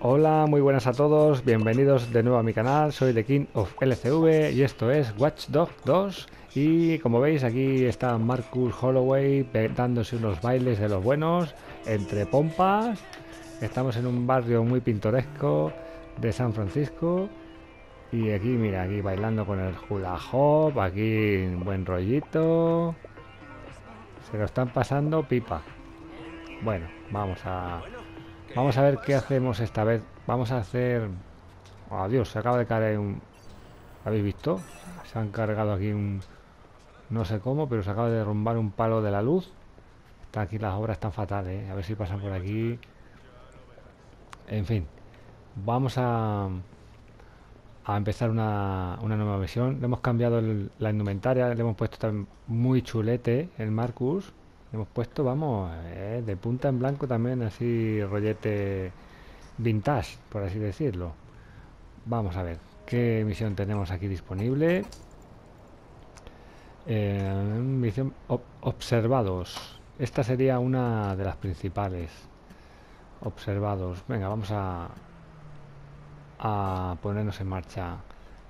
Hola, muy buenas a todos, bienvenidos de nuevo a mi canal, soy The King of LCV y esto es Watch Dogs 2 y como veis aquí está Marcus Holloway dándose unos bailes de los buenos entre pompas, estamos en un barrio muy pintoresco de San Francisco. Y aquí mira, aquí bailando con el hula hop, aquí buen rollito, se lo están pasando pipa, bueno, vamos a... Vamos a ver qué hacemos esta vez. Vamos a hacer... Adiós, se acaba de caer un... ¿Habéis visto? Se han cargado aquí un... No sé cómo, pero se acaba de derrumbar un palo de la luz. Está aquí las obras están fatales, ¿eh? A ver si pasan por aquí. En fin. Vamos a... A empezar una, una nueva versión. Le hemos cambiado la indumentaria. Le hemos puesto muy chulete el Marcus. Hemos puesto, vamos, eh, de punta en blanco también, así rollete vintage, por así decirlo. Vamos a ver qué misión tenemos aquí disponible. Eh, misión observados. Esta sería una de las principales. Observados. Venga, vamos a, a ponernos en marcha.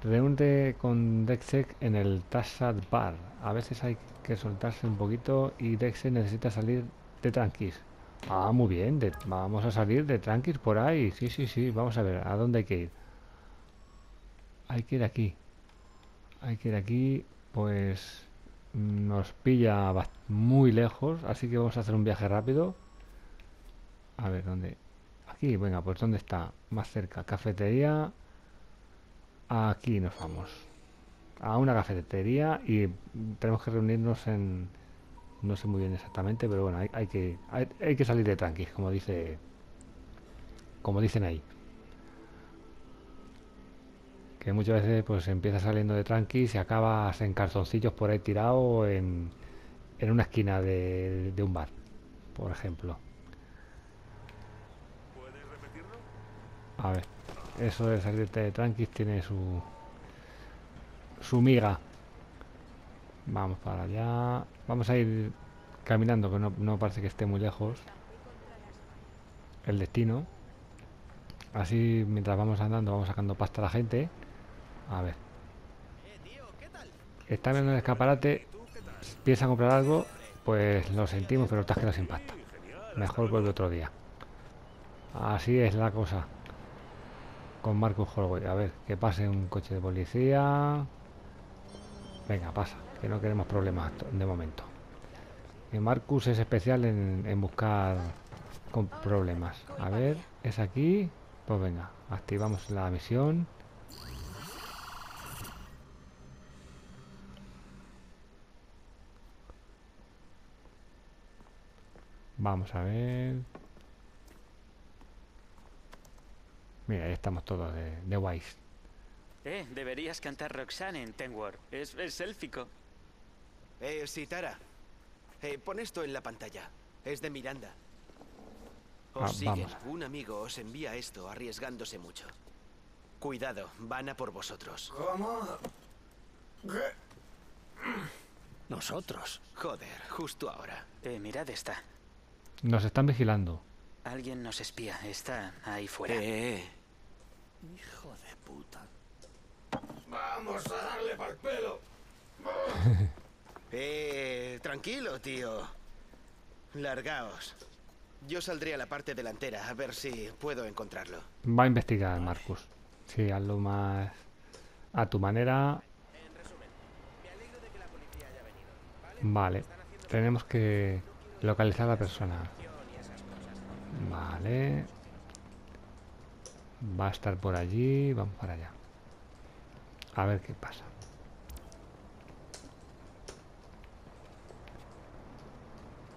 Reúnete con Dexec en el Tassad Bar. A veces hay que soltarse un poquito y Dexec necesita salir de tranquis. Ah, muy bien. vamos a salir de tranquis por ahí. Sí, sí, sí. Vamos a ver. ¿A dónde hay que ir? Hay que ir aquí. Hay que ir aquí. Pues nos pilla muy lejos. Así que vamos a hacer un viaje rápido. A ver, ¿dónde? Aquí, venga, pues ¿dónde está? Más cerca. Cafetería. Aquí nos vamos. A una cafetería y tenemos que reunirnos en... No sé muy bien exactamente, pero bueno, hay, que, hay, que salir de tranquis, como dice... Como dicen ahí. Que muchas veces pues empieza saliendo de tranquis y acabas en calzoncillos por ahí tirado en, en una esquina de, de un bar, por ejemplo. A ver. Eso de salirte de tranquis tiene su... Su miga. Vamos para allá. Vamos a ir caminando, que no, parece que esté muy lejos. El destino. Así, mientras vamos andando, vamos sacando pasta a la gente. A ver. Está viendo el escaparate. Piensa comprar algo. Pues lo sentimos, pero estás que sin pasta. Mejor vuelve otro día. Así es la cosa con Marcus Holloway. A ver, que pase un coche de policía. Venga, pasa, que no queremos problemas de momento. Marcus es especial en, buscar con problemas. A ver, es aquí. Pues venga, activamos la misión. Vamos a ver. Mira, ahí estamos todos de, de guays. Eh, deberías cantar Roxanne en Tenwar. Es, es élfico. Eh, Sitara. Eh, pon esto en la pantalla. Es de Miranda. Os ah, siguen. Un amigo os envía esto arriesgándose mucho. Cuidado, van a por vosotros. ¿Cómo? ¿Qué? Nosotros. Joder, justo ahora. Eh, mirad esta. Nos están vigilando. Alguien nos espía. Está ahí fuera. Eh, eh. Hijo de puta. Vamos a darle pa'l pelo. eh, tranquilo, tío. Largaos. Yo saldré a la parte delantera a ver si puedo encontrarlo. Va a investigar, Marcus. Sí, hazlo más a tu manera. Vale. Tenemos que localizar a la persona. Vale. Va a estar por allí. Vamos para allá. A ver qué pasa.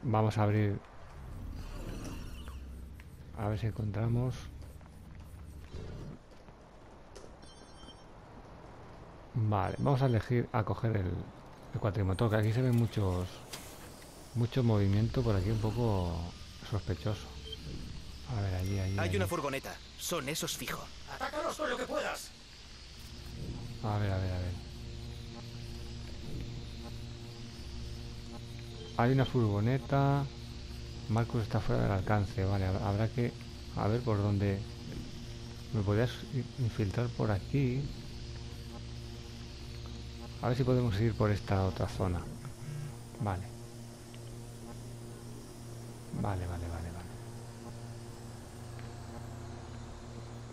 Vamos a abrir... A ver si encontramos... Vale, vamos a elegir a coger el, el cuatrimotor, que aquí se ven muchos mucho movimiento por aquí un poco sospechoso. A ver, allí, allí. Hay una furgoneta. Son esos fijo. Atácalos con lo que puedas. A ver, a ver, a ver. Hay una furgoneta. Marcus está fuera del alcance, vale. Habrá que... A ver por dónde... Me podrías infiltrar por aquí. A ver si podemos ir por esta otra zona. Vale. Vale, vale, vale, vale.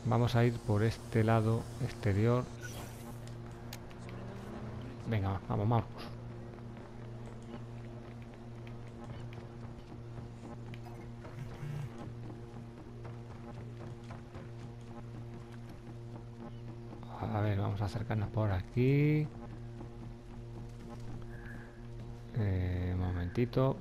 Vamos a ir por este lado exterior. Venga, vamos, vamos. A ver, vamos a acercarnos por aquí. Eh, momentito.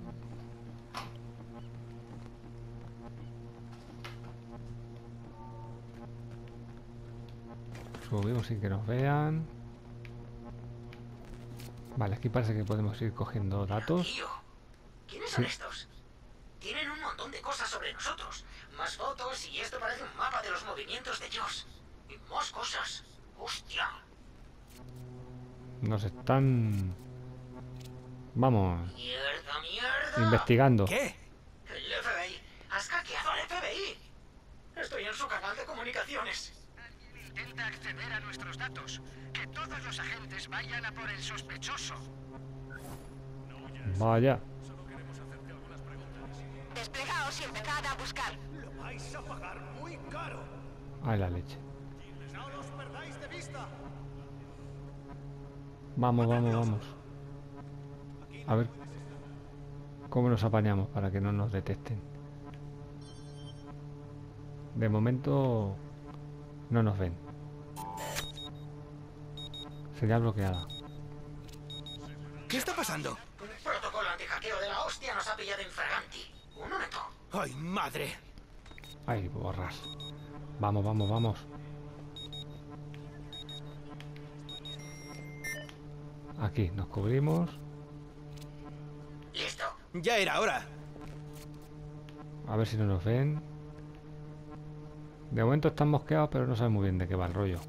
Subimos sin que nos vean. Vale, aquí parece que podemos ir cogiendo datos. Tío, ¿quiénes son estos? Tienen un montón de cosas sobre nosotros. Más fotos y esto parece un mapa de los movimientos de Josh. Y más cosas. ¡Hostia! Nos están... Vamos, ¡Mierda, mierda! investigando. ¿Qué? El FBI. ¡Has hackeado al FBI! Estoy en su canal de comunicaciones. Intenta acceder a nuestros datos. Que todos los agentes vayan a por el sospechoso. Vaya. Desplegaos y empezad a buscar. Lo vais a pagar muy caro. Ay, la leche. No los perdáis de vista. Vamos, vamos, vamos. A ver cómo nos apañamos para que no nos detecten. De momento no nos ven. Sería bloqueada. ¿Qué está pasando? El protocolo antihackeo de la hostia nos ha pillado infraganti. Un momento. ¡Ay, madre! Ay, borras. Vamos, vamos, vamos. Aquí, nos cubrimos. Listo. Ya era hora. A ver si no nos ven. De momento están mosqueados, pero no saben muy bien de qué va el rollo.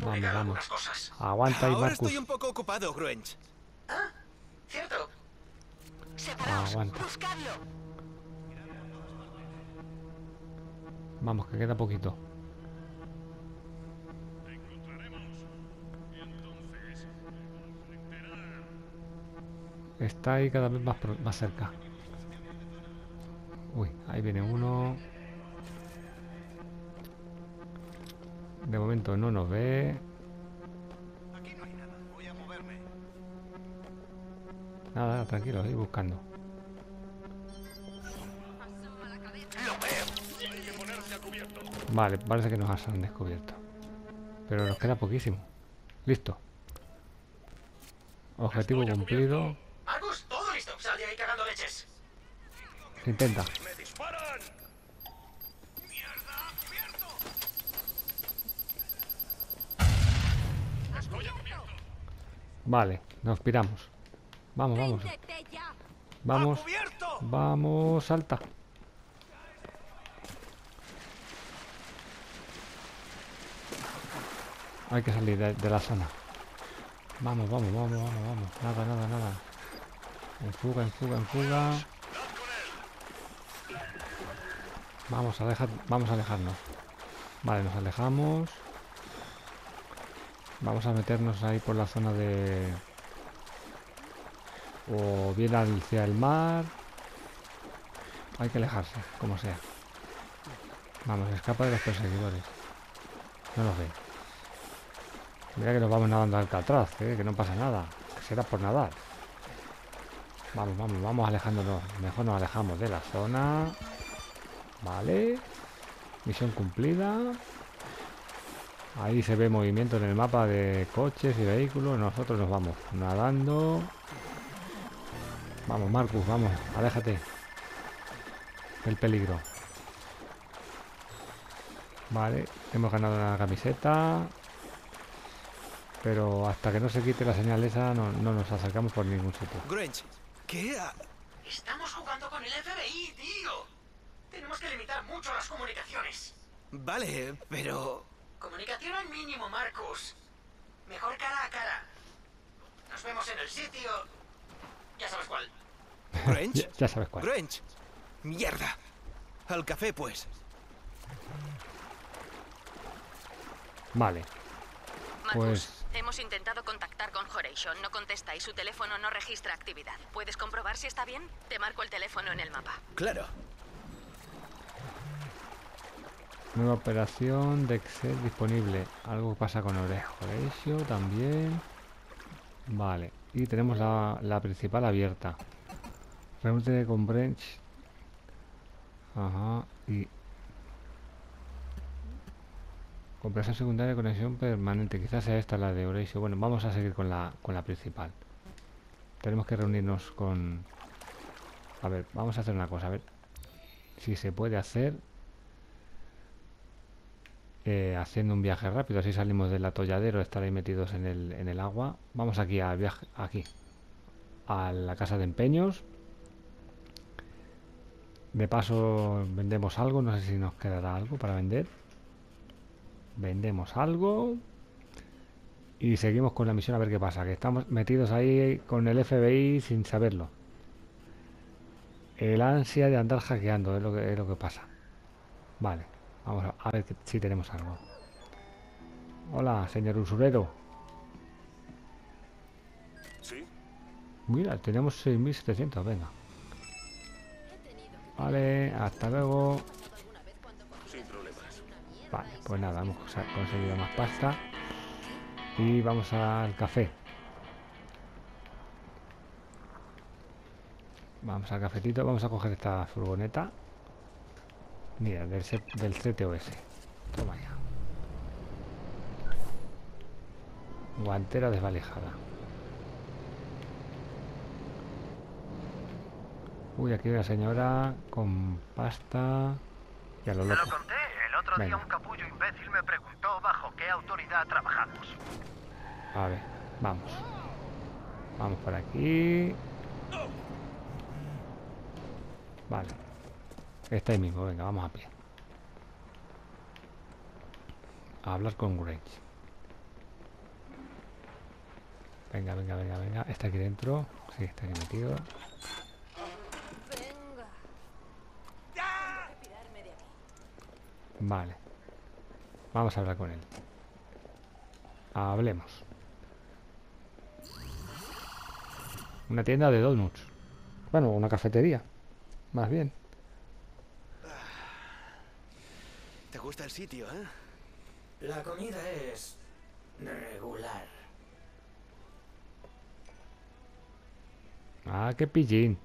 Vamos, vamos. Aguanta ahí, Ahora Marcus. estoy un poco ocupado, Gruench. ¿Ah? ¿Cierto? Separaos. Aguanta. Buscadlo. Vamos, que queda poquito. Está ahí cada vez más, más cerca. Uy, ahí viene uno. De momento no nos ve. Aquí no hay nada. Voy a moverme. Nada, nada, tranquilo, ahí buscando. Vale, parece que nos han descubierto. Pero nos queda poquísimo. Listo. Objetivo cumplido. Marcus, todo listo. Sal de ahí cagando leches. Se intenta. Vale, nos piramos. Vamos, vamos. Vamos. Vamos, salta. Hay que salir de, de la zona. Vamos, vamos, vamos, vamos, vamos. Nada, nada, nada. En fuga, en fuga, en fuga. Vamos a dejar, vamos a alejarnos. Vale, nos alejamos. Vamos a meternos ahí por la zona de... O bien hacia el mar. Hay que alejarse, como sea. Vamos, escapa de los perseguidores. No nos ven. Mira que nos vamos nadando al Alcatraz, ¿eh? que no pasa nada. Que será por nadar. Vamos, vamos, vamos alejándonos. Mejor nos alejamos de la zona. Vale. Misión cumplida. Ahí se ve movimiento en el mapa de coches y vehículos. Nosotros nos vamos nadando. Vamos, Marcus, vamos, aléjate. El peligro. Vale, hemos ganado una camiseta. Pero hasta que no se quite la señal esa no, no nos acercamos por ningún sitio. Gruench, ¿qué ha...? Estamos jugando con el FBI, tío. Tenemos que limitar mucho las comunicaciones. Vale, pero... Comunicación al mínimo, Marcus. Mejor cara a cara. Nos vemos en el sitio. Ya sabes cuál. Gruench, Ya, ya sabes cuál. Gruench, ¡Mierda! Al café, pues. Vale. Marcus, Pues- hemos intentado contactar con Horation. No contesta y su teléfono no registra actividad. ¿Puedes comprobar si está bien? Te marco el teléfono en el mapa. Claro. Nueva operación de Excel disponible. Algo pasa con Orejo. También. Vale. Y tenemos la, la principal abierta. Reúnete con Branch. Ajá. Y. Compresión secundaria, conexión permanente. Quizás sea esta la de Horatio. Bueno, vamos a seguir con la, con la principal. Tenemos que reunirnos con... A ver, vamos a hacer una cosa. A ver si se puede hacer eh, haciendo un viaje rápido. Así salimos del atolladero, estar ahí metidos en el, en el agua. Vamos aquí al viaje, aquí, a la casa de empeños. De paso vendemos algo, no sé si nos quedará algo para vender. Vendemos algo. Y seguimos con la misión a ver qué pasa. Que estamos metidos ahí con el FBI sin saberlo. El ansia de andar hackeando es lo que, es lo que pasa. Vale, vamos a, a ver que- si tenemos algo. Hola, señor usurero. ¿Sí? Mira, tenemos 6.700, venga. Vale, hasta luego. Sin problemas. Vale, pues nada, hemos conseguido más pasta. Y vamos al café. Vamos al cafetito, vamos a coger esta furgoneta. Mira, del, C- del CTOS. Toma ya. Guantera desvalijada. Uy, aquí hay una señora con pasta. Y a lo Te lo conté. El otro Venga. día un capullo imbécil me preguntó bajo qué autoridad trabajamos. A ver, vamos. Vamos por aquí. Vale. Está ahí mismo, venga, vamos a pie. A hablar con Grange. Venga, venga, venga, venga. Está aquí dentro. Sí, está aquí metido. Vale. Vamos a hablar con él. Hablemos. Una tienda de donuts. Bueno, una cafetería. Más bien. ¿Te gusta el sitio, eh? La comida es regular. Ah, qué pillín.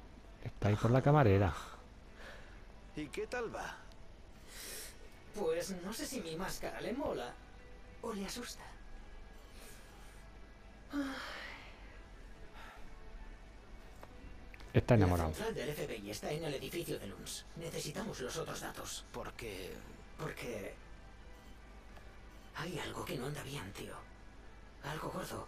Está ahí por la camarera. ¿Y qué tal va? Pues no sé si mi máscara le mola o le asusta. Está enamorado. La central del FBI está en el edificio de Luns. Necesitamos los otros datos. Porque... Porque... Hay algo que no anda bien, tío. Algo gordo.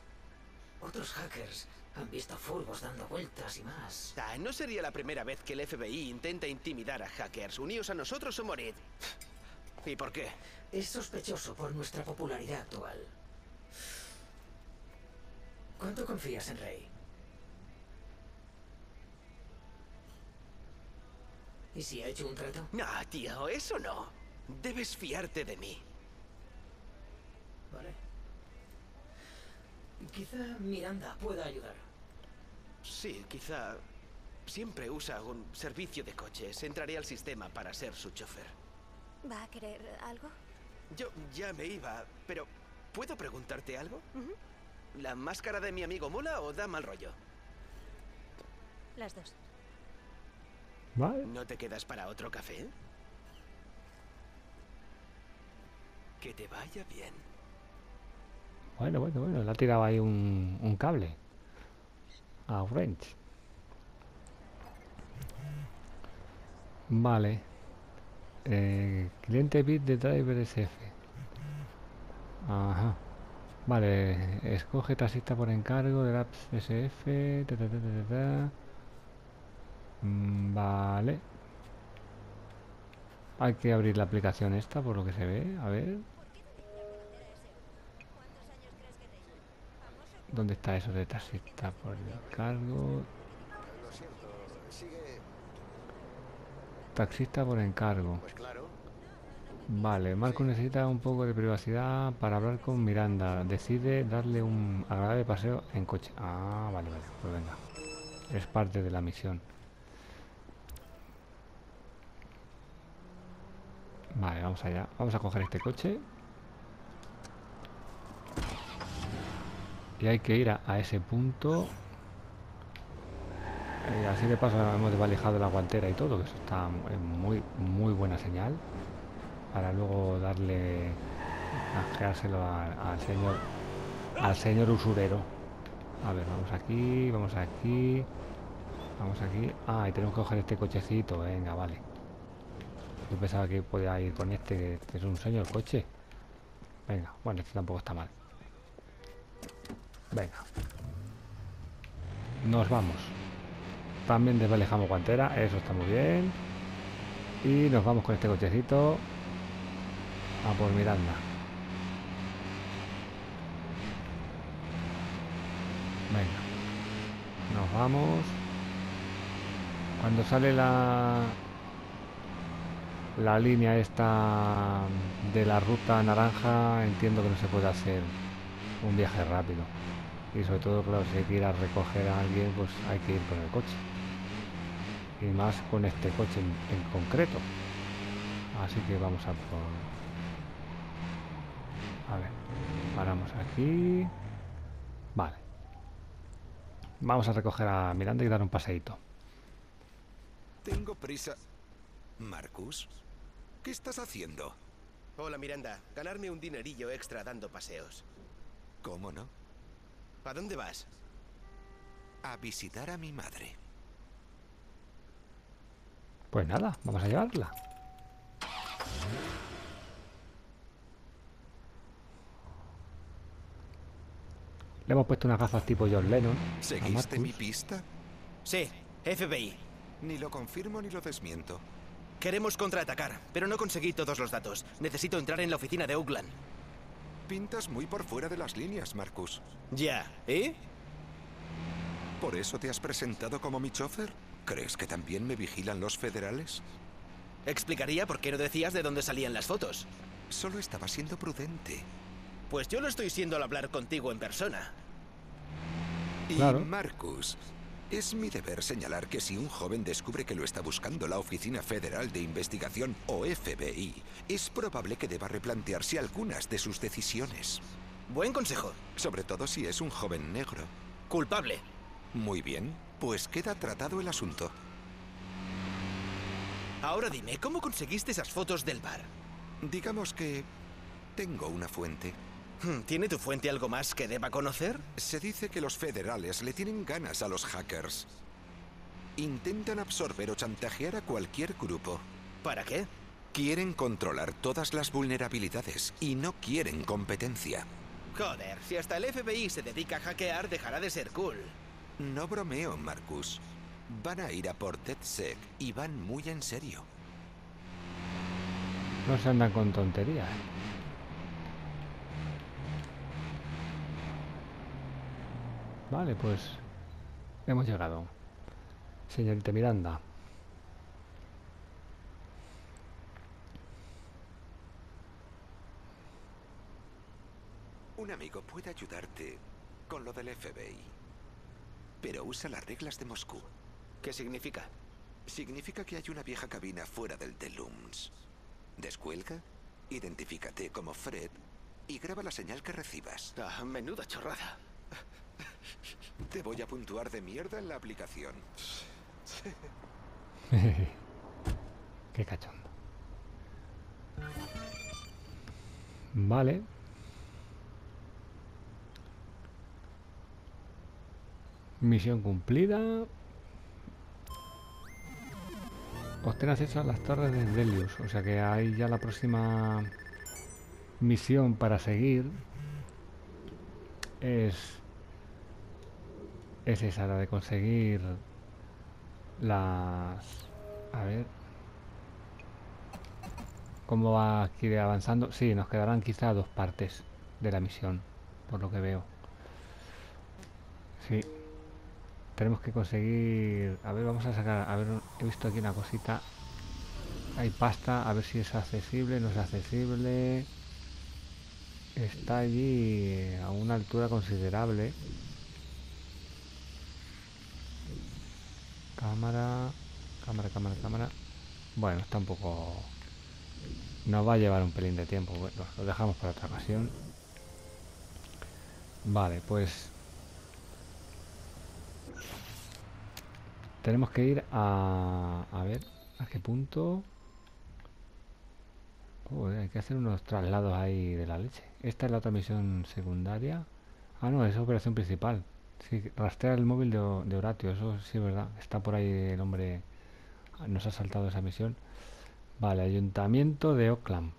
Otros hackers han visto furgos dando vueltas y más. Ah, no sería la primera vez que el FBI intenta intimidar a hackers. Uníos a nosotros o morid. ¿Y por qué? Es sospechoso por nuestra popularidad actual. ¿Cuánto confías en Rey? ¿Y si ha hecho un trato? No, tío, eso no. Debes fiarte de mí. Vale. Quizá Miranda pueda ayudar. Sí, quizá... Siempre usa un servicio de coches. Entraré al sistema para ser su chofer. ¿Va a querer algo? Yo ya me iba, pero ¿puedo preguntarte algo? ¿La máscara de mi amigo mola o da mal rollo? Las dos. Vale. ¿No te quedas para otro café? Que te vaya bien. Bueno, bueno, bueno. Le ha tirado ahí un, cable. A Orange. Vale. Eh, cliente bit de driver SF. Ajá. Vale, escoge taxista por encargo de apps SF. ta. Mm, Vale. Hay que abrir la aplicación esta por lo que se ve. A ver. ¿Dónde está eso de taxista por encargo? taxista por encargo. Vale, Marco necesita un poco de privacidad para hablar con Miranda. Decide darle un agradable paseo en coche. Ah, vale, vale. Pues venga. Es parte de la misión. Vale, vamos allá. Vamos a coger este coche. Y hay que ir a, a ese punto. Y así de paso hemos desvalijado la guantera y todo, que eso está muy, muy buena señal. Para luego darle, canjeárselo al, al señor, al señor usurero. A ver, vamos aquí, vamos aquí, vamos aquí. Ah, y tenemos que coger este cochecito, venga, vale. Yo pensaba que podía ir con este, que es un señor coche. Venga, bueno, este tampoco está mal. Venga. Nos vamos. También desvalejamos guantera, eso está muy bien. Y nos vamos con este cochecito a por Miranda. Venga. Nos vamos. Cuando sale la la línea esta de la ruta naranja, entiendo que no se puede hacer un viaje rápido. Y sobre todo, claro, si hay que ir a recoger a alguien, pues hay que ir con el coche. Y más con este coche en, en concreto. Así que vamos a por a ver paramos aquí. Vale. Vamos a recoger a Miranda y dar un paseíto. Tengo prisa. Marcus ¿qué estás haciendo? Hola Miranda, ganarme un dinerillo extra dando paseos. ¿Cómo no? ¿A dónde vas? A visitar a mi madre. Pues nada, vamos a llevarla. Le hemos puesto unas gafas tipo John Lennon. ¿Seguiste mi pista? Sí, FBI. Ni lo confirmo ni lo desmiento. Queremos contraatacar, pero no conseguí todos los datos. Necesito entrar en la oficina de Oakland. Pintas muy por fuera de las líneas, Marcus. Ya, ¿eh? ¿Por eso te has presentado como mi chofer? ¿Crees que también me vigilan los federales? ¿Explicaría por qué no decías de dónde salían las fotos? Solo estaba siendo prudente. Pues yo lo estoy siendo al hablar contigo en persona. Y Claro. Marcus, es mi deber señalar que si un joven descubre que lo está buscando la Oficina Federal de Investigación o FBI, es probable que deba replantearse algunas de sus decisiones. Buen consejo. Sobre todo si es un joven negro. Culpable. Muy bien, pues queda tratado el asunto. Ahora dime, ¿cómo conseguiste esas fotos del bar? Digamos que tengo una fuente. Hmm, ¿Tiene tu fuente algo más que deba conocer? Se dice que los federales le tienen ganas a los hackers. Intentan absorber o chantajear a cualquier grupo. ¿Para qué? Quieren controlar todas las vulnerabilidades y no quieren competencia. Joder, si hasta el FBI se dedica a hackear, dejará de ser cool. No bromeo, Marcus. Van a ir a por DedSec y van muy en serio. No se andan con tonterías. Vale, pues hemos llegado. Señorita Miranda. Un amigo puede ayudarte con lo del FBI, pero usa las reglas de Moscú. ¿Qué significa? Significa que hay una vieja cabina fuera del Delums. Descuelga, identifícate como Fred y graba la señal que recibas. Ah, menuda chorrada. Te voy a puntuar de mierda en la aplicación. Qué cachondo. Vale. Misión cumplida. Obtener acceso a las torres de Delius. O sea que hay ya la próxima misión para seguir. Es. Es esa, la de conseguir las... A ver... ¿Cómo va aquí avanzando? Sí, nos quedarán quizá dos partes de la misión, por lo que veo. Sí. Tenemos que conseguir... A ver, vamos a sacar... A ver, he visto aquí una cosita. Hay pasta, a ver si es accesible, no es accesible. Está allí a una altura considerable. Cámara, cámara, cámara, cámara. Bueno, está un poco... Nos va a llevar un pelín de tiempo. Bueno, lo dejamos para otra ocasión. Vale, pues... Tenemos que ir a... A ver, ¿a qué punto? hay que hacer unos traslados ahí de la leche. Esta es la otra misión secundaria. Ah, no, es operación principal. Sí, rastrear el móvil de, de Horatio, eso sí es verdad. Está por ahí el hombre... Nos ha saltado esa misión. Vale, Ayuntamiento de Oakland.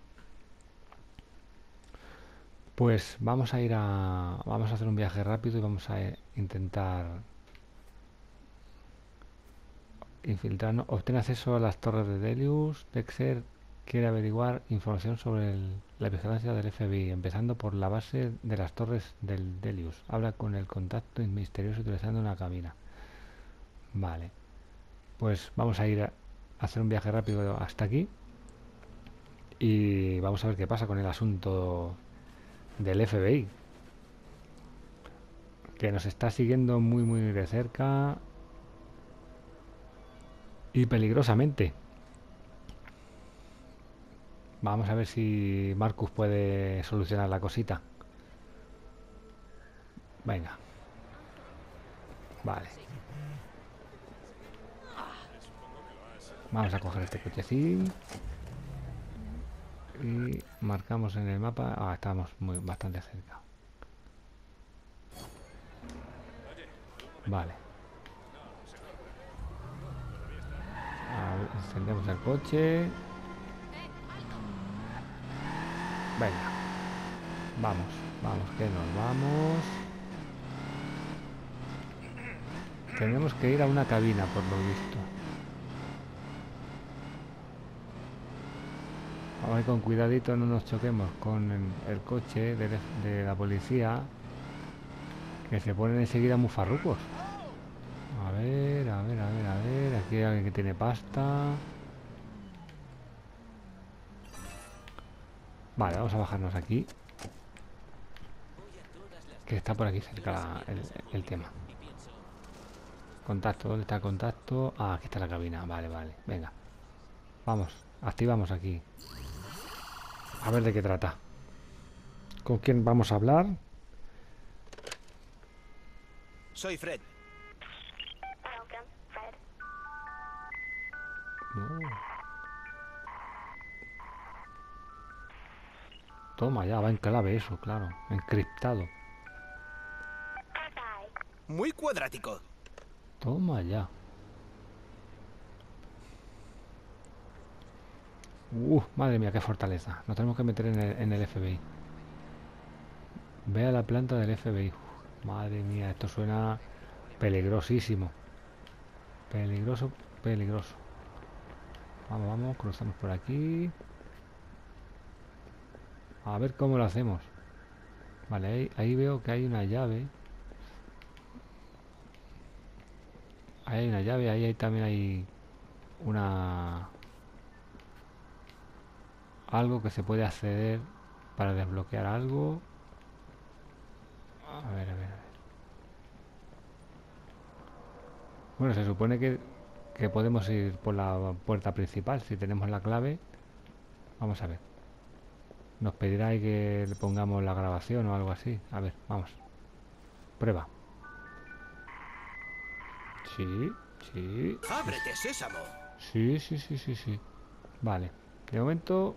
Pues vamos a ir a... Vamos a hacer un viaje rápido y vamos a intentar infiltrarnos. Obtener acceso a las torres de Delius. Dexter quiere averiguar información sobre la vigilancia del FBI, empezando por la base de las torres del Delius. Habla con el contacto misterioso utilizando una cabina. Vale. Pues vamos a ir a hacer un viaje rápido hasta aquí. Y vamos a ver qué pasa con el asunto del FBI. Que nos está siguiendo muy muy de cerca. Y peligrosamente. Vamos a ver si Marcus puede solucionar la cosita. Venga. Vale. Vamos a coger este cochecín. Y marcamos en el mapa. Ah, estamos muy bastante cerca. Vale. encendemos el coche. Venga. Vamos, vamos, que nos vamos. Tenemos que ir a una cabina, por lo visto. Vamos con cuidadito, no nos choquemos con el, coche de, de, la policía. Que se ponen enseguida muy farrucos. A ver, a ver, a ver, a ver. Aquí hay alguien que tiene pasta. Vale, vamos a bajarnos aquí. Que está por aquí cerca el, tema. Contacto, ¿dónde está el contacto? Ah, aquí está la cabina. Vale, vale. Venga. Vamos, activamos aquí. A ver de qué trata. ¿Con quién vamos a hablar? Soy Fred. Toma, ya va en clave eso, claro. Encriptado. Muy cuadrático. Toma ya. Uh, madre mía, qué fortaleza. Nos tenemos que meter en el, FBI. Ve a la planta del FBI. madre mía, esto suena peligrosísimo. Peligroso, peligroso. Vamos, vamos, cruzamos por aquí. A ver cómo lo hacemos. Vale, ahí, veo que hay una llave. Hay una llave, ahí también hay una... Algo que se puede acceder para desbloquear algo. A ver, a ver, a ver. Bueno, se supone que, que podemos ir por la puerta principal si tenemos la clave. Vamos a ver. Nos pedirá que le pongamos la grabación o algo así. A ver, vamos. Prueba. Sí, sí. ¡Ábrete, sésamo! Sí, sí, sí, sí, sí. Vale. De momento...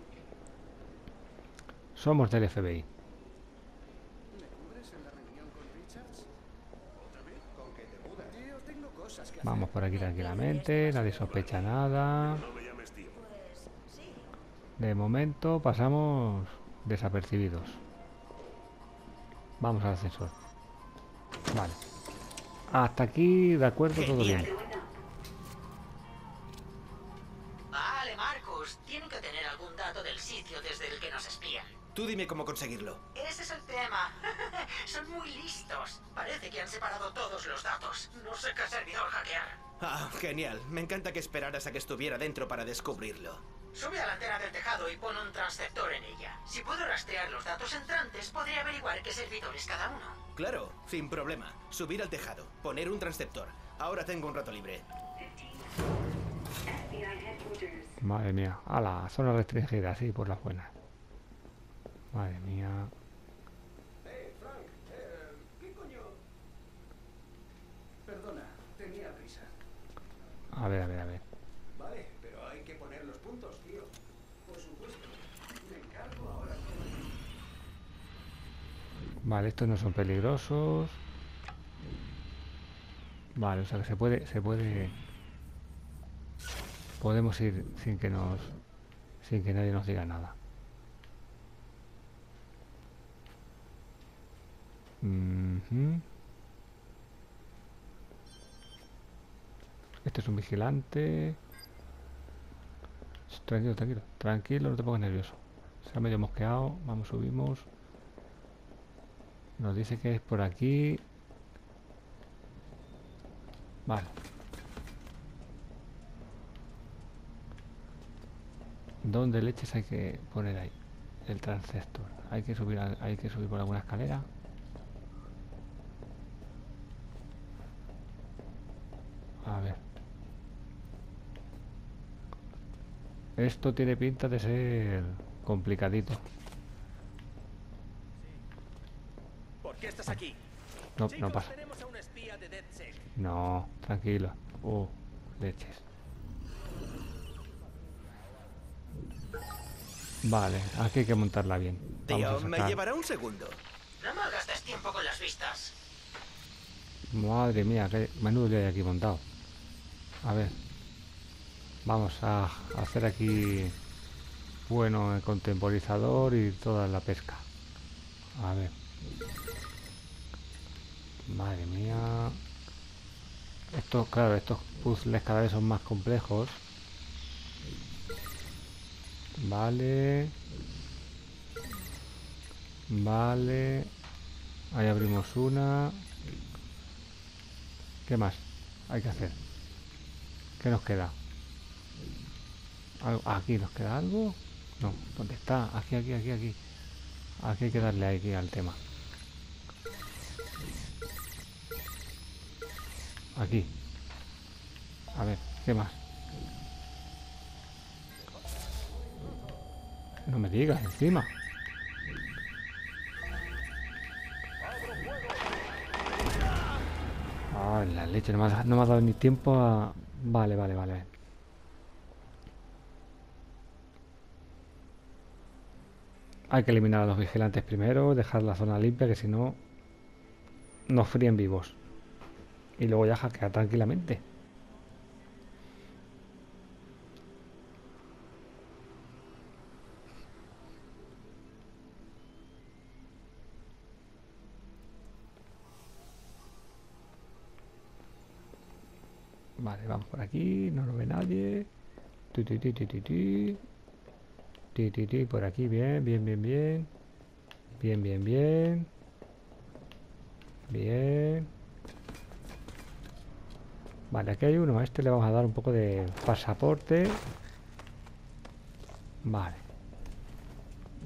Somos del FBI. Vamos por aquí tranquilamente, nadie sospecha nada. De momento pasamos desapercibidos. Vamos al ascensor. Vale. Hasta aquí, de acuerdo, todo bien. Vale, Marcus. Tienen que tener algún dato del sitio desde el que nos espían. Tú dime cómo conseguirlo. Ese es el tema. Son muy listos. Parece que han separado todos los datos. No sé qué servidor hackear. Ah, genial. Me encanta que esperaras a que estuviera dentro para descubrirlo. Sube a la antena del tejado y pon un transceptor en ella. Si puedo rastrear los datos entrantes, podré averiguar qué servidor es cada uno. Claro, sin problema. Subir al tejado, poner un transceptor. Ahora tengo un rato libre. Madre mía. A la zona restringida, sí, por las buenas. Madre mía. Eh, Frank, eh, ¿qué coño? Perdona, tenía prisa. A ver, a ver, a ver. Vale, pero hay que poner los puntos, tío. Por supuesto. Me encargo ahora. Vale, estos no son peligrosos. Vale, o sea que se puede, se puede. Podemos ir sin que nos, sin que nadie nos diga nada. Este es un vigilante. Tranquilo, tranquilo, tranquilo, no te pongas nervioso. Se ha medio mosqueado. Vamos, subimos. Nos dice que es por aquí. Vale. ¿Dónde leches hay que poner ahí? El transceptor. Hay que subir, hay que subir por alguna escalera. A ver. Esto tiene pinta de ser complicadito. ¿Por qué estás aquí? No, Chicos, no pasa. tenemos a un espía de DedSec. No, tranquilo. Uh, leches. Vale, aquí hay que montarla bien. Vamos Tío, a me llevará un segundo. No malgastes tiempo con las vistas. Madre mía, qué menudo lío hay aquí montado. A ver. Vamos a hacer aquí bueno el contemporizador y toda la pesca. A ver. Madre mía. Esto, claro, estos puzzles cada vez son más complejos. Vale. Vale. Ahí abrimos una. ¿Qué más hay que hacer? ¿Qué nos queda? Algo- ¿Aquí nos queda algo? No, ¿dónde está? Aquí, aquí, aquí, aquí. Aquí hay que darle aquí al tema. Aquí. A ver, ¿qué más? No me digas, encima. Ah, la leche, no me, ha, dado ni tiempo a... Vale, vale, vale. Hay que eliminar a los vigilantes primero, dejar la zona limpia, que si no nos fríen vivos. Y luego ya hackear tranquilamente. Vale, vamos por aquí, no lo ve nadie. Ti, ti, ti, ti, ti, ti. Ti, ti, ti, por aquí, bien, bien, bien, bien. Bien, bien, bien. Bien. Vale, aquí hay uno. A este le vamos a dar un poco de pasaporte. Vale.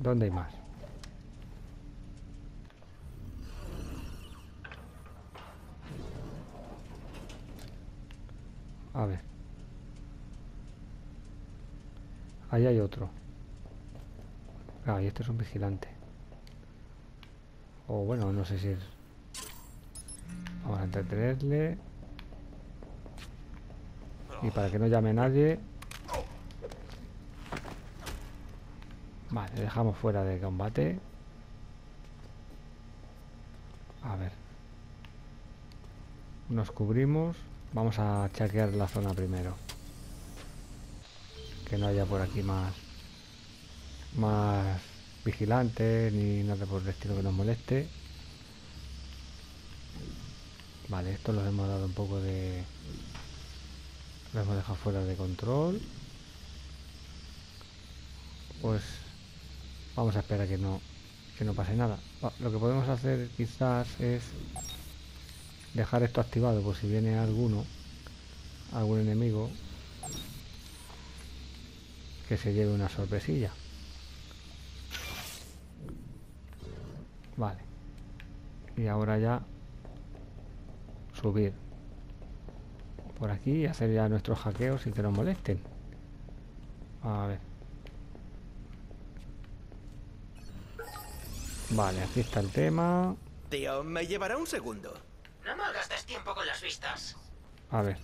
¿Dónde hay más? A ver. Ahí hay otro. Ah, y este es un vigilante. O bueno, no sé si es... Vamos a entretenerle. Y para que no llame nadie... Vale, dejamos fuera de combate. A ver. Nos cubrimos. Vamos a chequear la zona primero. Que no haya por aquí más más vigilantes ni nada por el estilo que nos moleste. Vale, esto los hemos dado un poco de... Lo hemos dejado fuera de control. Pues vamos a esperar que no, que no pase nada. Lo que podemos hacer quizás es dejar esto activado por si viene alguno, algún enemigo. que se lleve una sorpresilla. Vale. Y ahora ya subir por aquí y hacer ya nuestros hackeos sin que nos molesten. A ver. Vale, aquí está el tema. Tío, me llevará un segundo. No malgastes tiempo con las vistas. A ver.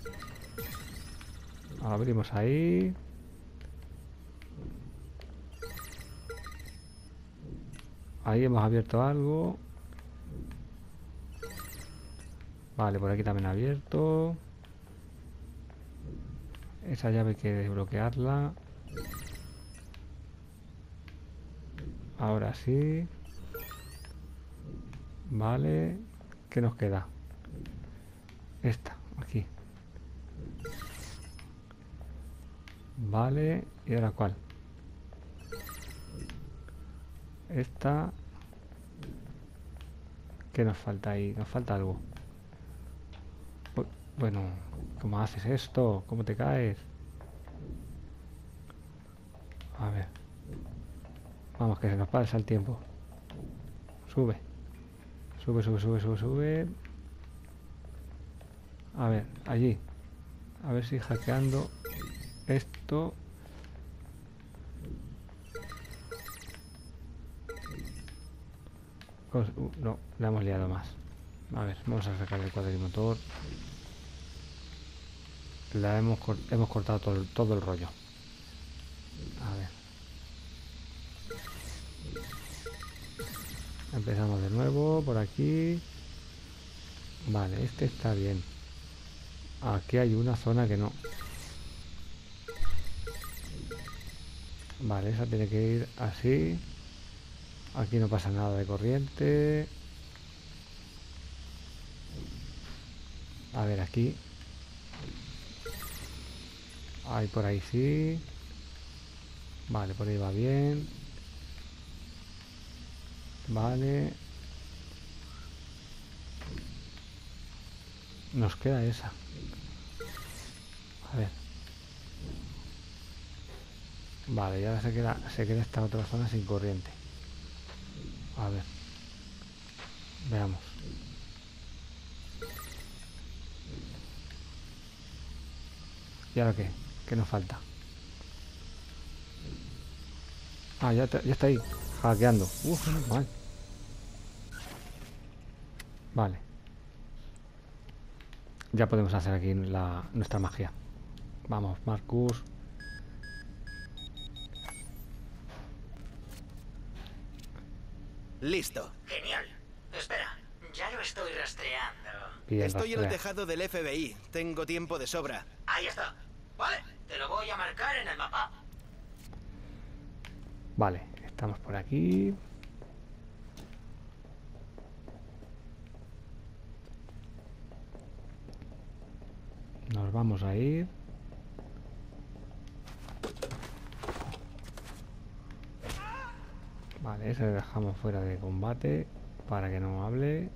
Abrimos ahí. Ahí hemos abierto algo. Vale, por aquí también abierto. Esa llave hay que desbloquearla. Ahora sí. Vale. ¿Qué nos queda? Esta, aquí. Vale. ¿Y ahora cuál? Esta. ¿Qué nos falta ahí? Nos falta algo. Bueno, ¿cómo haces esto? ¿Cómo te caes? A ver. Vamos, que se nos pasa el tiempo. Sube. Sube, sube, sube, sube, sube. A ver, allí. A ver si hackeando esto... Uh, no, le hemos liado más. A ver, vamos a sacar el cuadrimotor la hemos, hemos cortado todo, todo el rollo. A ver. Empezamos de nuevo por aquí. Vale, este está bien. Aquí hay una zona que no. Vale, esa tiene que ir así. Aquí no pasa nada de corriente. A ver, aquí Ahí por ahí sí. Vale, por ahí va bien. Vale. Nos queda esa. A ver. Vale, y ahora se queda, se queda esta otra zona sin corriente. A ver. Veamos. ¿Y ahora qué? ¿Qué nos falta? Ah, ya, ya está ahí, hackeando. Uf, mal. Vale. Ya podemos hacer aquí la, nuestra magia. Vamos, Marcus. Listo. Genial. Espera, ya lo estoy rastreando. estoy en el tejado del FBI. Tengo tiempo de sobra. Ahí está. Vale, te lo voy a marcar en el mapa. Vale, estamos por aquí. Nos vamos a ir. Vale, ese lo dejamos fuera de combate para que no hable.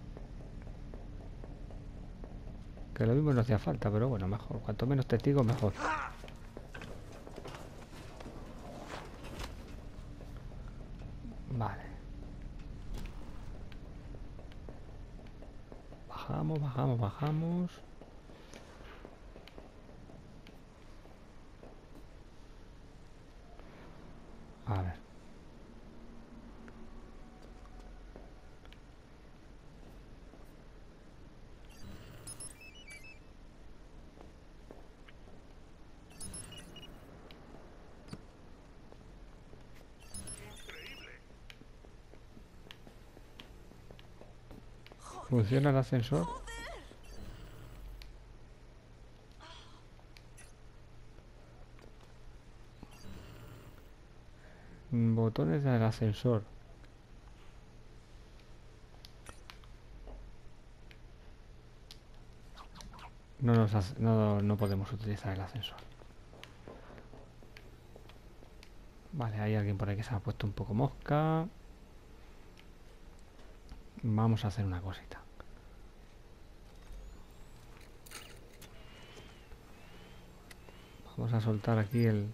Que lo mismo no hacía falta, pero bueno, mejor. Cuanto menos testigos, mejor. Vale. Bajamos, bajamos. A ver. ¿Funciona el ascensor? Botones del ascensor. No, nos no, no podemos utilizar el ascensor. Vale, hay alguien por ahí que se ha puesto un poco mosca. Vamos a hacer una cosita. Vamos a soltar aquí el,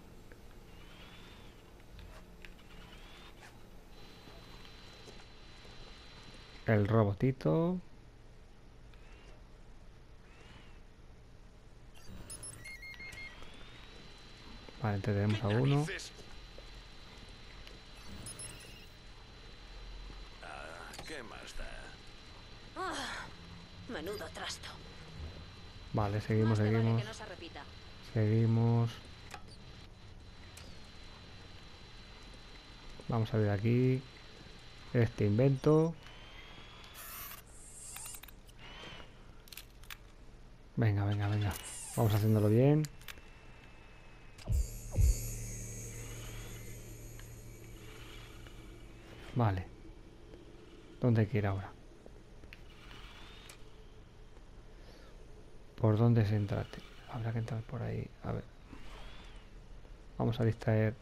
el robotito. Vale, tenemos a uno. Ah, ¿Qué más da? Ah, menudo trasto. Vale, seguimos, seguimos. Seguimos. Vamos a ver aquí. Este invento. Venga, venga, venga. Vamos haciéndolo bien. Vale. ¿Dónde hay que ir ahora? ¿Por dónde se entra? Habrá que entrar por ahí. A ver. Vamos a distraer.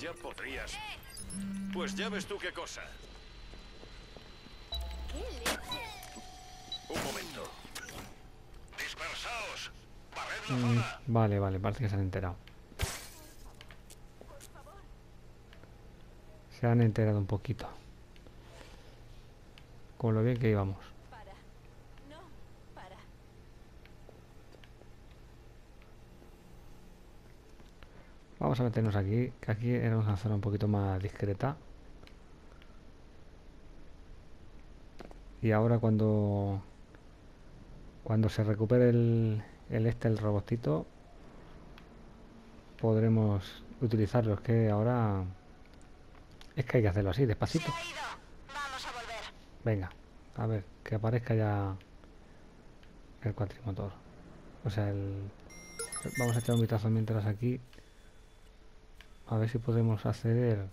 Ya podrías. Pues ya ves tú qué cosa. Un momento. Dispersaos. Barred la Mm, vale, vale, parece que se han enterado. Se han enterado un poquito. Con lo bien que íbamos. Vamos a meternos aquí, que aquí era una zona un poquito más discreta. Y ahora cuando cuando se recupere el, el este, el robotito, podremos utilizarlo. Es que ahora es que hay que hacerlo así, despacito. Vamos a volver. Venga, a ver, que aparezca ya el cuatrimotor. O sea, el... Vamos a echar un vistazo mientras aquí. A ver si podemos acceder.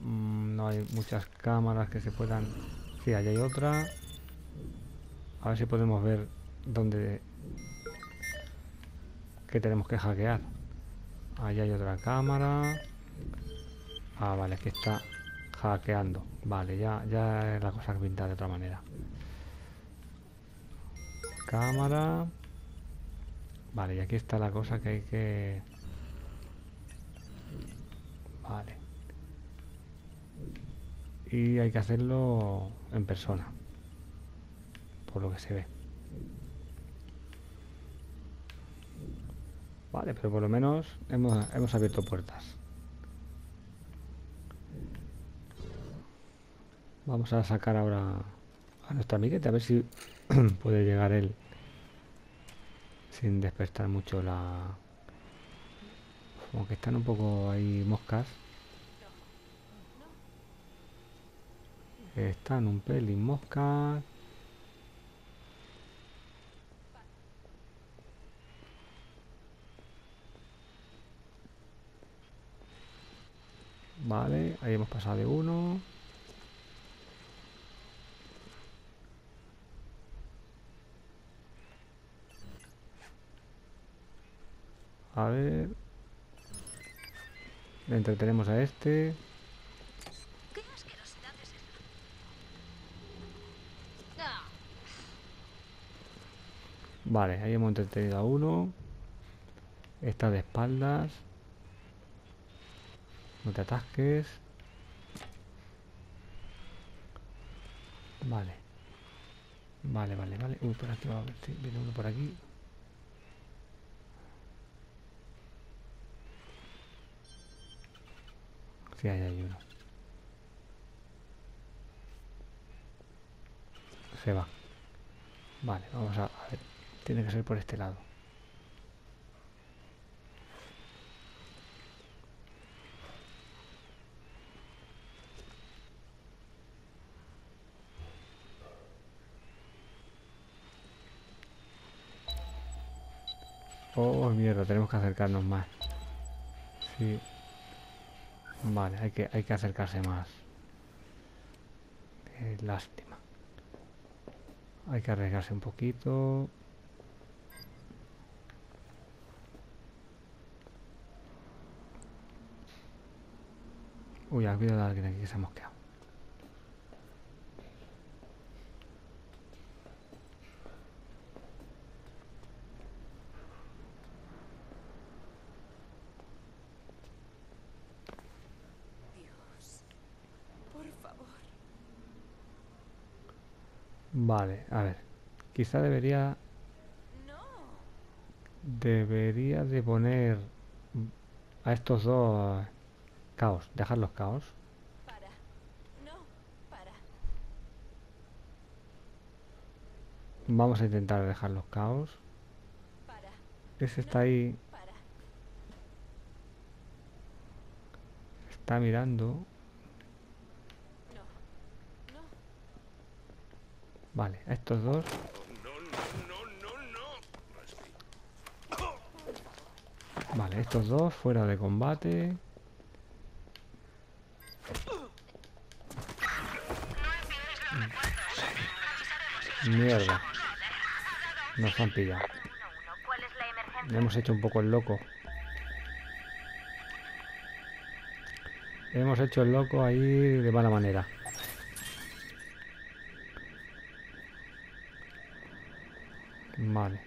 Mm, no hay muchas cámaras que se puedan... Sí, allá hay otra. A ver si podemos ver dónde... que tenemos que hackear. Allá hay otra cámara. Ah, vale, aquí está hackeando. Vale, ya, ya la cosa pintada de otra manera. Cámara. Vale, y aquí está la cosa que hay que... Vale. Y hay que hacerlo en persona. Por lo que se ve. Vale, pero por lo menos hemos, hemos abierto puertas. Vamos a sacar ahora a nuestro amiguete a ver si puede llegar él sin despertar mucho la... Como que están un poco ahí moscas. Están un pelín moscas. Vale, ahí hemos pasado de uno. A ver. Le entretenemos a este. ¿Qué asquerosidad es esta? Vale, ahí hemos entretenido a uno. Está de espaldas. No te atasques. Vale. Vale, vale, vale. Uy, por aquí va a ver si viene uno por aquí. Sí, ahí hay uno. Se va. Vale, vamos a, a ver. Tiene que ser por este lado. Oh, mierda, tenemos que acercarnos más. Sí. Vale, hay que, hay que acercarse más. Qué lástima. Hay que arriesgarse un poquito. Uy, ha habido alguien que se ha mosqueado. Por favor. Vale, a ver. Quizá debería... No. Debería de poner a estos dos caos, dejarlos caos. Para. No, para. Vamos a intentar dejarlos caos. Para. Ese está ahí, Para. está mirando. No. No. Vale, a estos dos. Vale, estos dos fuera de combate. Mierda. Nos han pillado. Hemos hecho un poco el loco. Hemos hecho el loco ahí de mala manera. Vale.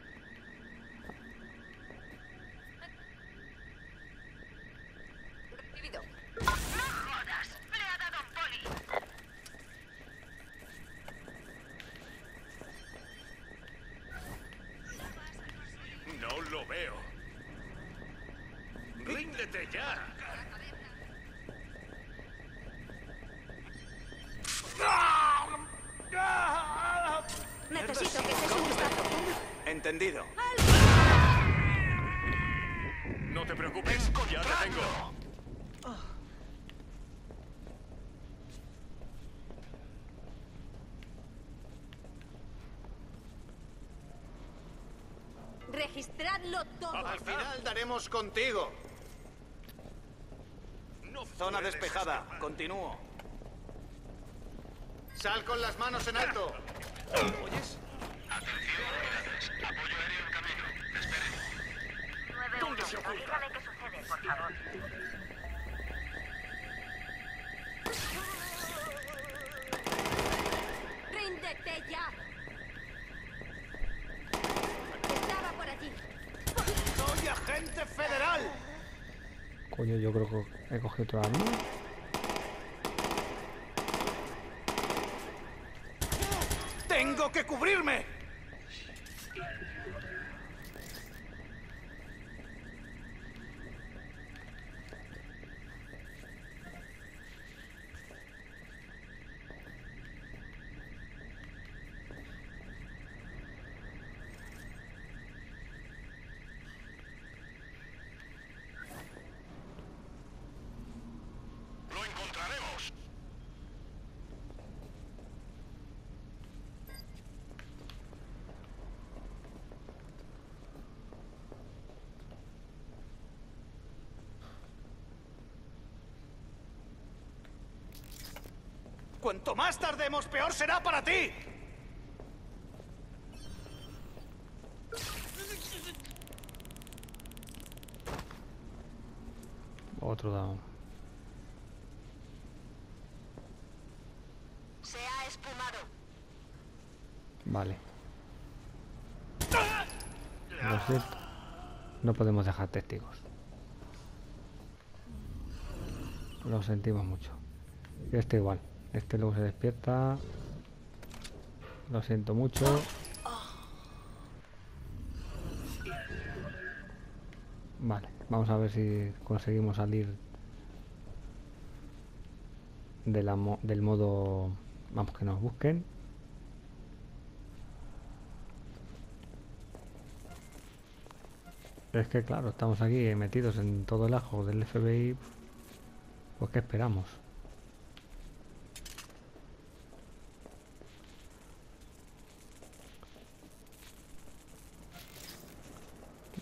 No lo veo. ¡Ríndete ya! Necesito que eches un vistazo. Entendido. No te preocupes, ya te tengo. Registradlo todo. Al final daremos contigo. No Zona despejada. escapar. Continúo. Sal con las manos en alto. ¿Oyes? ¿Dónde se oculta? ¡Ríndete ya! Estaba por allí. ¡Soy agente federal! Coño, yo creo que he cogido otra arma. ¡Tengo que cubrirme! Lo encontraremos. Cuanto más tardemos, peor será para ti. Otro down. Se ha espumado. Vale. No podemos dejar testigos. Lo sentimos mucho. Y este igual. Este luego se despierta. Lo siento mucho. Vale, vamos a ver si conseguimos salir del modo... Vamos, que nos busquen. Es que claro, estamos aquí metidos en todo el ajo del FBI. Pues ¿qué esperamos?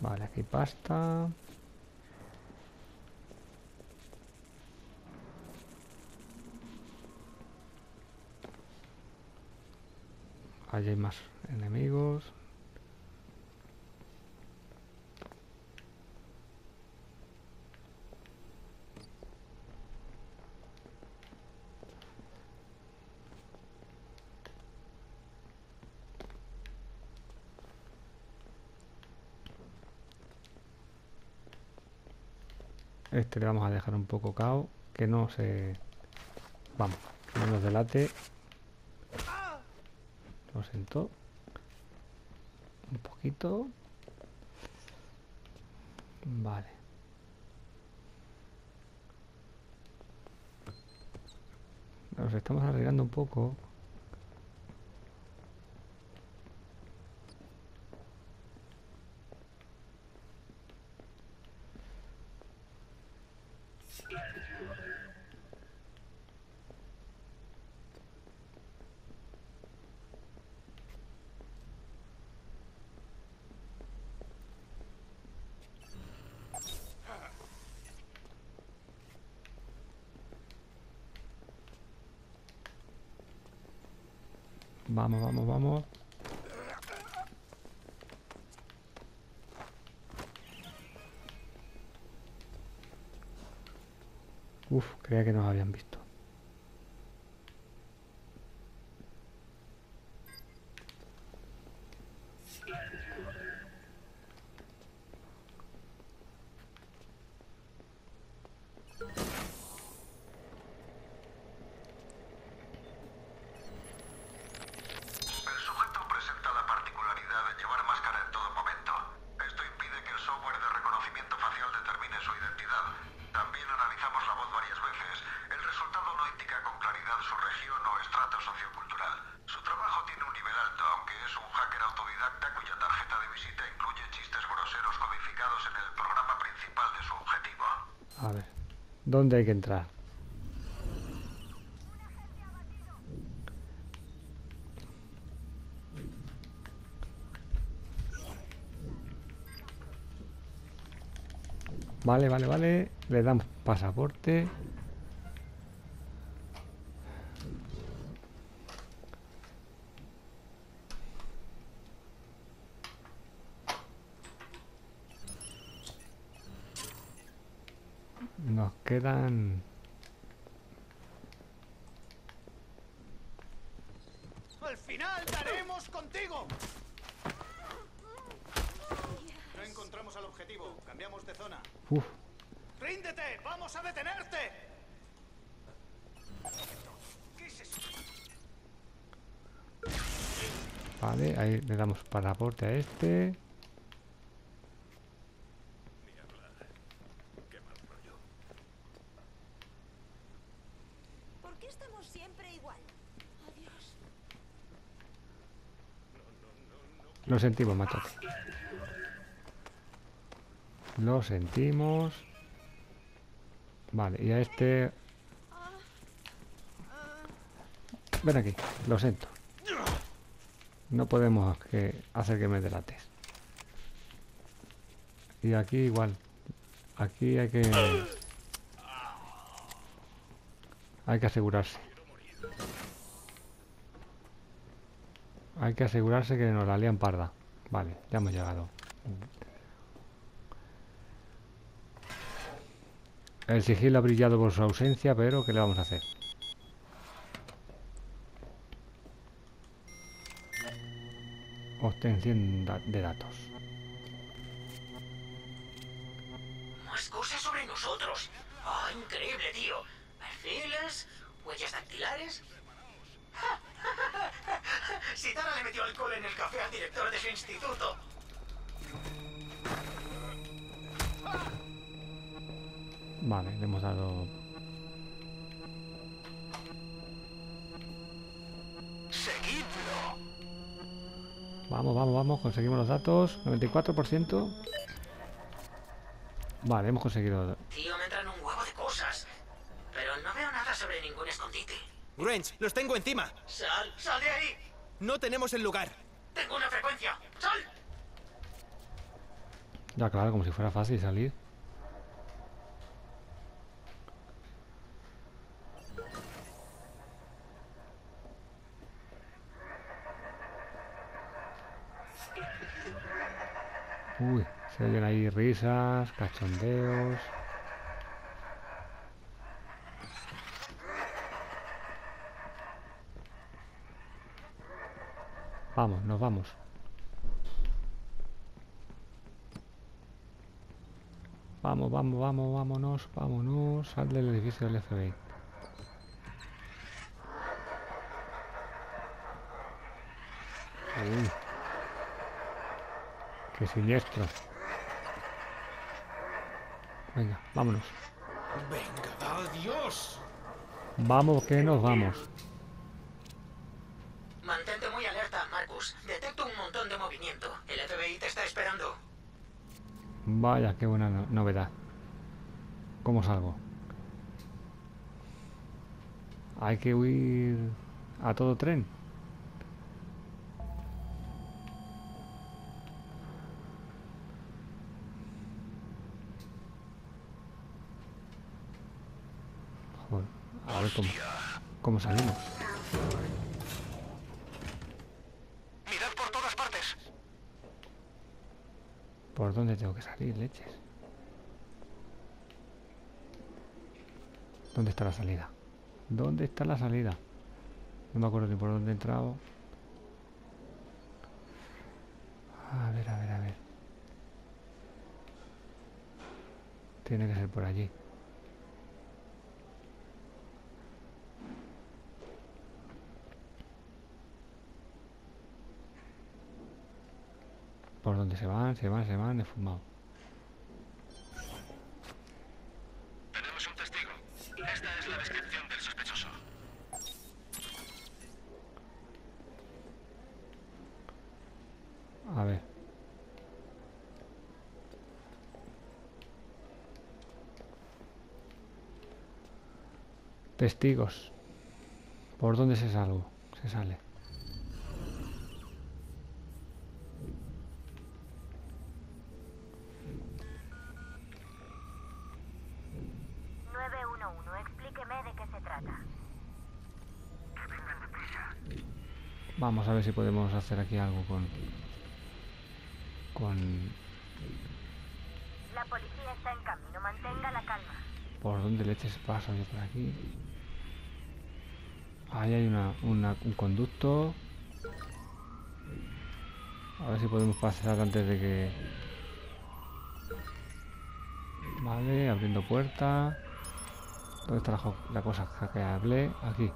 Vale, aquí pasta. Allí hay más enemigos. Este le vamos a dejar un poco cao, que no se... Vamos, no nos delate. Lo sentó. Un poquito. Vale. Nos estamos arriesgando un poco. Vamos, vamos, vamos. Uf, creía que nos habían visto. ¿Dónde hay que entrar? Vale, vale, vale. Le damos pasaporte. Nos quedan... ¡Al final daremos contigo! No encontramos al objetivo. Cambiamos de zona. Uf, ¡Ríndete! ¡Vamos a detenerte! ¿Qué es eso? vale, ahí le damos pasaporte a este. ¿Por qué estamos siempre igual? Adiós. Lo sentimos, machote. Lo sentimos. Vale, y a este... Ven aquí, lo siento. No podemos hacer que me delates. Y aquí igual. Aquí hay que... Hay que asegurarse. Hay que asegurarse que nos la lían parda. Vale, ya hemos llegado. El sigilo ha brillado por su ausencia, pero ¿qué le vamos a hacer? Obtención de datos. Vale, le hemos dado... ¡Seguidlo! Vamos, vamos, vamos, conseguimos los datos. 94%. Vale, hemos conseguido... Tío, me entran un huevo de cosas. Pero no veo nada sobre ningún escondite. Grange, los tengo encima. ¡Sal! ¡Sal de ahí! No tenemos el lugar. ¡Tengo una frecuencia! ¡Sal! Ya, claro, como si fuera fácil salir. Uy, se oyen ahí risas, cachondeos. Vamos, nos vamos. Vamos, vamos, vamos, vámonos, vámonos. Sal del edificio del FBI. Qué siniestro. Venga, vámonos. Venga, adiós. Vamos que nos vamos. Mantente muy alerta, Marcus. Detecto un montón de movimiento. El FBI te está esperando. Vaya, qué buena novedad. ¿Cómo salgo? Hay que huir a todo tren. A ver cómo, cómo salimos. Mirad por todas partes. ¿Por dónde tengo que salir, leches? ¿Dónde está la salida? ¿Dónde está la salida? No me acuerdo ni por dónde he entrado. A ver, a ver, a ver. Tiene que ser por allí. Por donde se van, se van, se van, he fumado. Tenemos un testigo. Esta es la descripción del sospechoso. A ver. Testigos. ¿Por dónde se salgo? Se sale. 911, explíqueme de qué se trata. Vamos a ver si podemos hacer aquí algo con... Con... La policía está en camino, mantenga la calma. ¿Por dónde leches paso yo por aquí? Ahí hay una, una, un conducto. A ver si podemos pasar antes de que... Vale, abriendo puerta. ¿Dónde está la, la cosa hackeable? Aquí.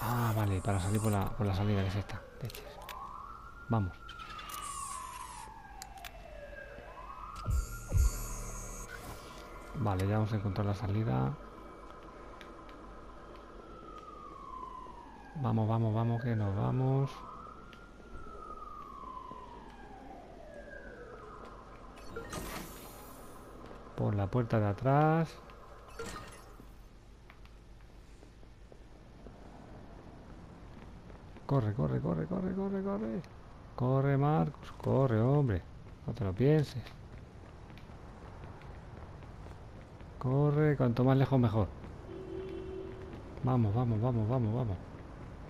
Ah, vale, para salir por la, por la salida que es esta. Vamos. Vale, ya vamos a encontrar la salida. Vamos, vamos, vamos, que nos vamos. Por la puerta de atrás. Corre, corre, corre, corre, corre, corre. Corre, Marcos, corre, hombre. No te lo pienses. Corre, cuanto más lejos mejor. Vamos, vamos, vamos, vamos, vamos.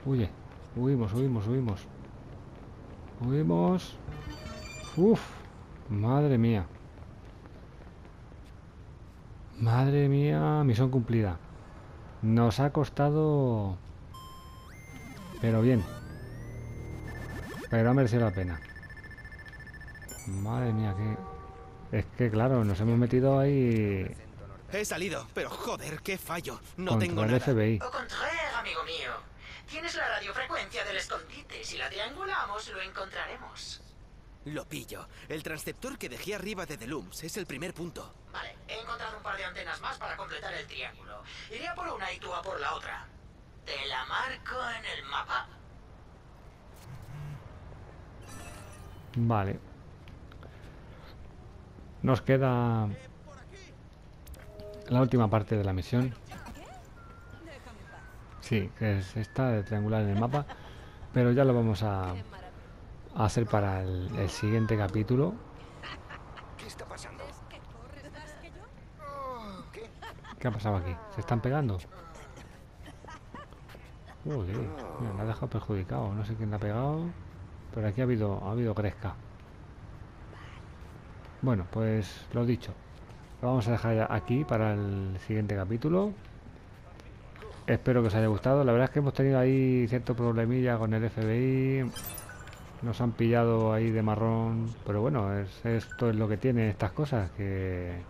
Huye. Huimos, huimos, huimos. Huimos. Uf. Madre mía. Madre mía, misión cumplida. Nos ha costado... Pero bien. Pero ha merecido la pena. Madre mía, que... Es que claro, nos hemos metido ahí... He salido, pero joder, qué fallo. No contra tengo el nada. FBI. Au contraire, amigo mío. Tienes la radiofrecuencia del escondite. Si la triangulamos, lo encontraremos. Lo pillo. El transceptor que dejé arriba de The Looms es el primer punto. Vale, he encontrado un par de antenas más para completar el triángulo. Iré a por una y tú a por la otra. Te la marco en el mapa. Vale. Nos queda la última parte de la misión. Sí, que es esta de triangular en el mapa. Pero ya lo vamos a, a hacer para el, el siguiente capítulo. ¿Qué está pasando? ¿Qué ha pasado aquí? ¿Se están pegando? Joder, me ha dejado perjudicado. No sé quién le ha pegado. Pero aquí ha habido, ha habido gresca. Bueno, pues lo dicho. Lo vamos a dejar ya aquí para el siguiente capítulo. Espero que os haya gustado. La verdad es que hemos tenido ahí cierto problemilla con el FBI. Nos han pillado ahí de marrón. Pero bueno, es, esto es lo que tiene estas cosas. Que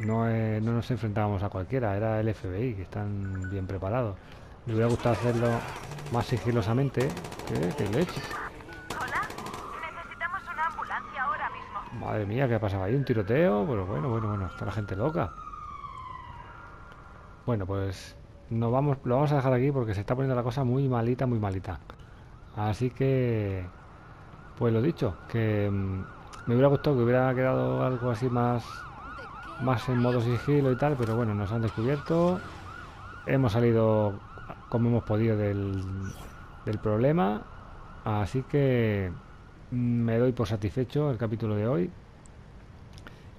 no, es- no nos enfrentábamos a cualquiera. Era el FBI, que están bien preparados. Me hubiera gustado hacerlo más sigilosamente. ¿Qué, qué leche? Hola, necesitamos una ambulancia ahora mismo. Madre mía, ¿qué ha pasado ahí? ¿Un tiroteo? Pero bueno, bueno, bueno, está la gente loca. Bueno, pues nos vamos, lo vamos a dejar aquí porque se está poniendo la cosa muy malita, muy malita. Así que, pues lo dicho, que mm, me hubiera gustado que hubiera quedado algo así más, más en modo sigilo y tal, pero bueno, nos han descubierto. Hemos salido como hemos podido del, del problema. Así que me doy por satisfecho el capítulo de hoy.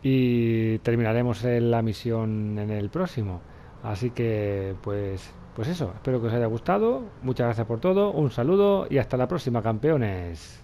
Y terminaremos la misión en el próximo. Así que, pues, pues eso. Espero que os haya gustado. Muchas gracias por todo. Un saludo y hasta la próxima, campeones.